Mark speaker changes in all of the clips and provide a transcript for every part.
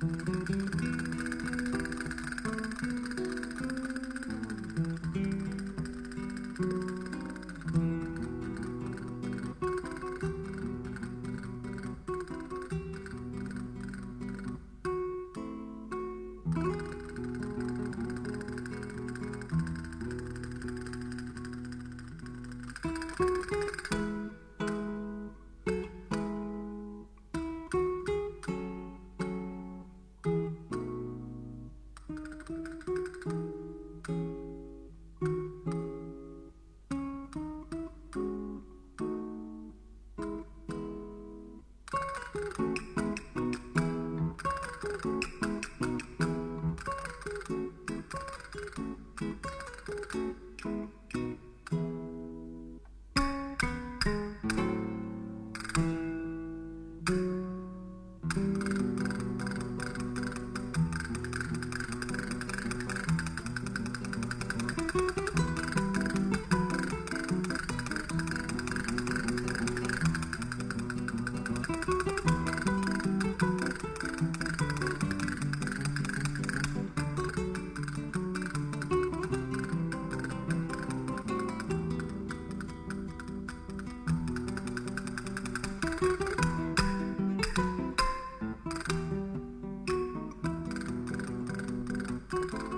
Speaker 1: Música Every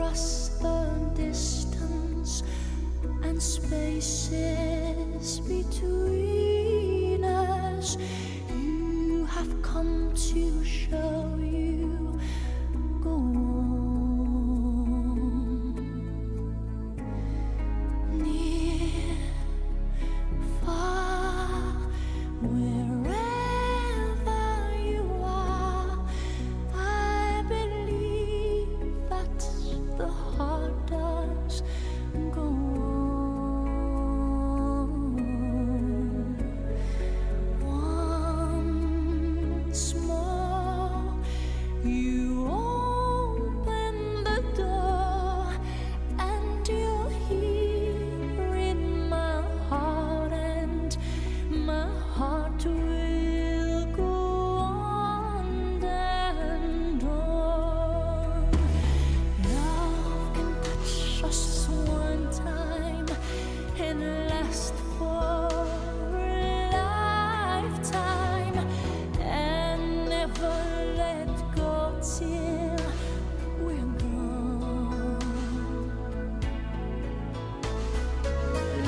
Speaker 1: Across the distance and spaces between us. You have come to show heart will go on and on. Love can touch us one time and last for a lifetime and never let go till we're gone.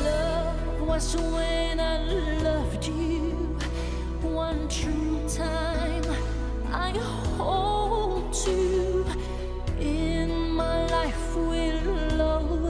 Speaker 1: Love was when I loved you one true time I hold to in my life will love.